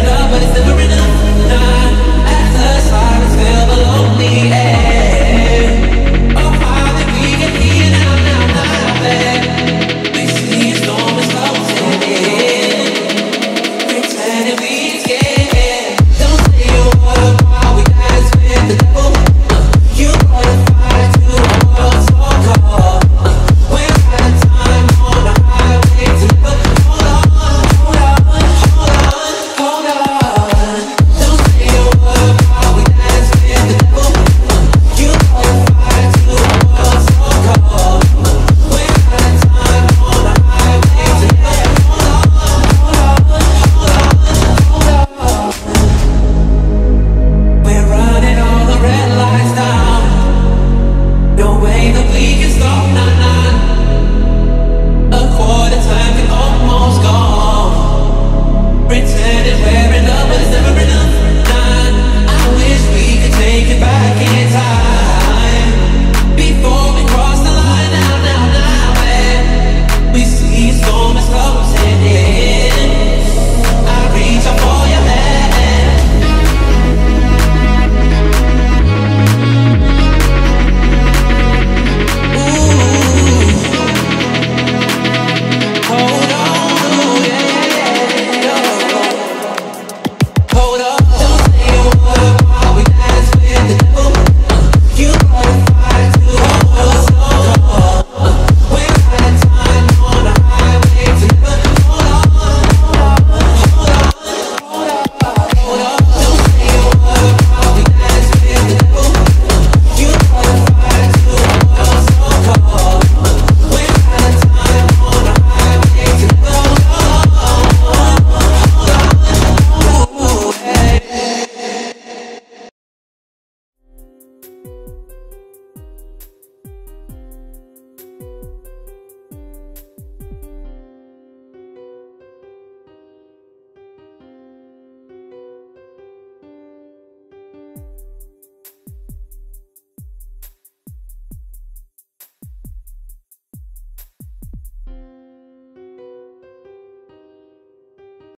enough, but it's never enough. Nah.